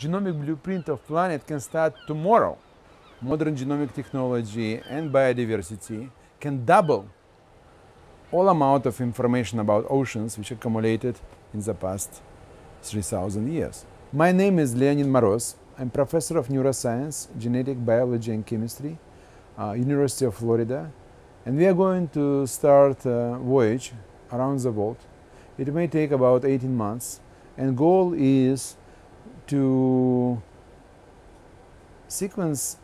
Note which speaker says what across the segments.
Speaker 1: genomic blueprint of planet can start tomorrow. Modern genomic technology and biodiversity can double all amount of information about oceans which accumulated in the past 3000 years. My name is Leonid Moroz. I'm professor of neuroscience, genetic biology and chemistry, uh, University of Florida. And we are going to start a voyage around the world. It may take about 18 months. And goal is to sequence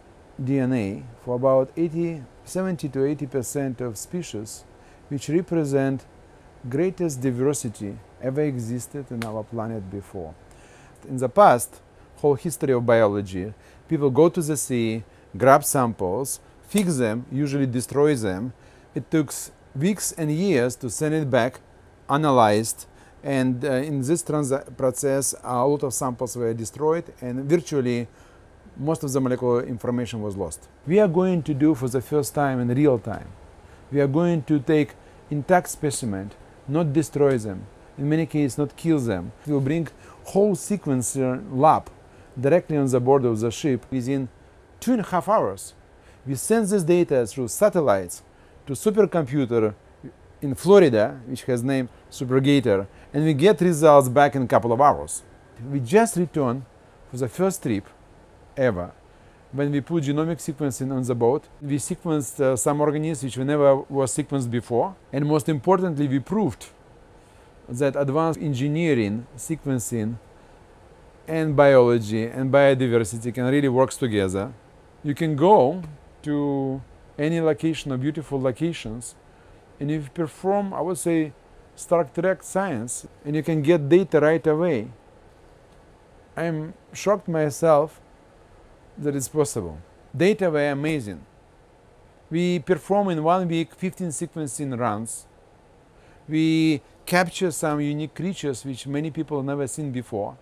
Speaker 1: DNA for about 80, 70 to 80 percent of species which represent greatest diversity ever existed in our planet before. In the past, whole history of biology, people go to the sea, grab samples, fix them, usually destroy them. It took weeks and years to send it back, analyzed, and uh, in this process, a lot of samples were destroyed and virtually most of the molecular information was lost. We are going to do for the first time in real time. We are going to take intact specimen, not destroy them, in many cases not kill them. We will bring whole sequencer lab directly on the board of the ship within two and a half hours. We send this data through satellites to supercomputer in Florida, which has name Supergator, and we get results back in a couple of hours. We just returned for the first trip ever. When we put genomic sequencing on the boat, we sequenced uh, some organisms which never was sequenced before. And most importantly, we proved that advanced engineering, sequencing, and biology and biodiversity can really work together. You can go to any location or beautiful locations and if you perform, I would say, Star Trek science, and you can get data right away. I'm shocked myself that it's possible. Data were amazing. We perform in one week 15 sequencing runs. We capture some unique creatures which many people never seen before,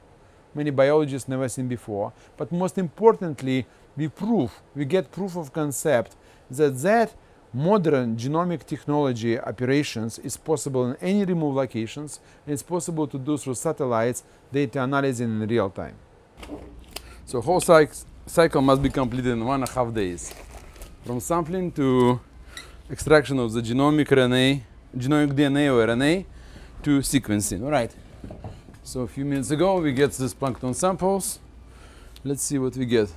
Speaker 1: many biologists never seen before. But most importantly, we prove, we get proof of concept that that modern genomic technology operations is possible in any remote locations and it's possible to do through satellites data analysis in real time. So whole cycle must be completed in one and a half days. From sampling to extraction of the genomic RNA, genomic DNA or RNA to sequencing. All right. So a few minutes ago we get these plankton samples. Let's see what we get.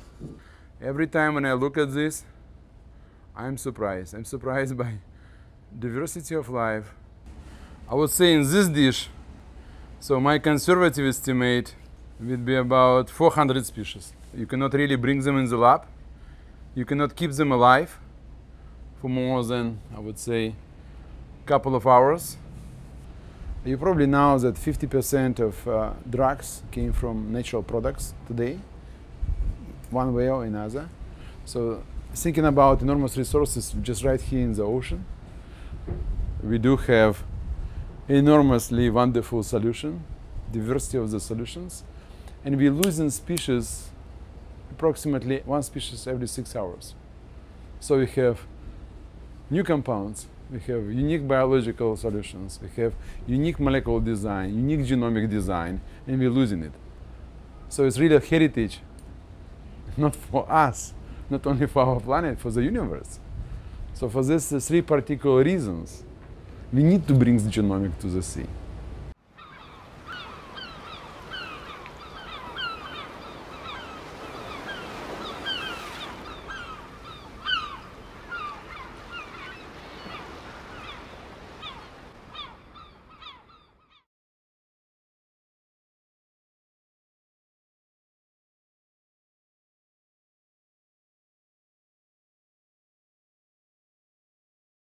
Speaker 1: Every time when I look at this, I'm surprised. I'm surprised by diversity of life. I would say in this dish, so my conservative estimate would be about 400 species. You cannot really bring them in the lab. You cannot keep them alive for more than, I would say, a couple of hours. You probably know that 50% of uh, drugs came from natural products today, one way or another. So thinking about enormous resources just right here in the ocean, we do have enormously wonderful solution, diversity of the solutions, and we lose in species approximately one species every six hours. So we have new compounds, we have unique biological solutions, we have unique molecular design, unique genomic design, and we're losing it. So it's really a heritage, not for us, not only for our planet, for the universe. So for these uh, three particular reasons, we need to bring the genomic to the sea.